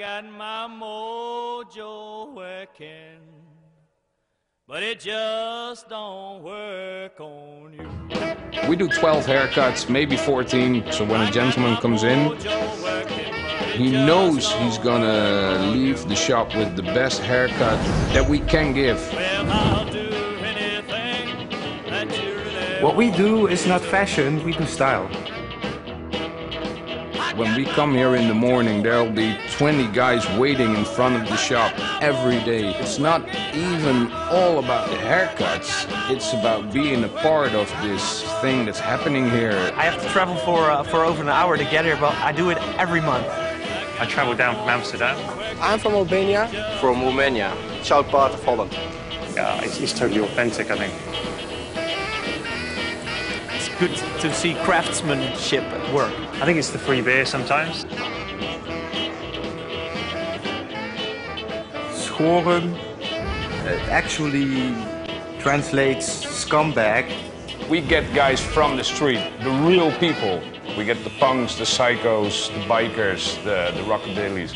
got my mojo working, but it just don't work on you. We do 12 haircuts, maybe 14, so when a gentleman comes in, he knows he's gonna leave the shop with the best haircut that we can give. What we do is not fashion, we do style. When we come here in the morning, there'll be 20 guys waiting in front of the shop every day. It's not even all about the haircuts, it's about being a part of this thing that's happening here. I have to travel for, uh, for over an hour to get here, but I do it every month. I travel down from Amsterdam. I'm from Albania. From Romania, south part of Holland. Yeah, it's, it's totally authentic, I think. It's good to see craftsmanship at work. I think it's the free beer sometimes. Schorem uh, actually translates scumbag. We get guys from the street, the real people. We get the punks, the psychos, the bikers, the, the rockabillys.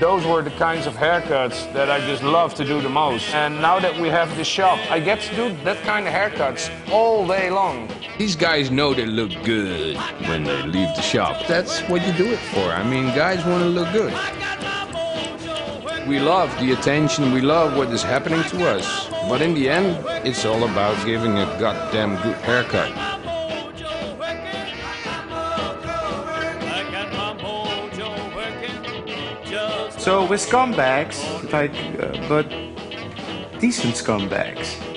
Those were the kinds of haircuts that I just love to do the most. And now that we have the shop, I get to do that kind of haircuts all day long. These guys know they look good when they leave the shop. That's what you do it for. I mean, guys want to look good. We love the attention, we love what is happening to us. But in the end, it's all about giving a goddamn good haircut. So we're scumbags, like, uh, but decent scumbags.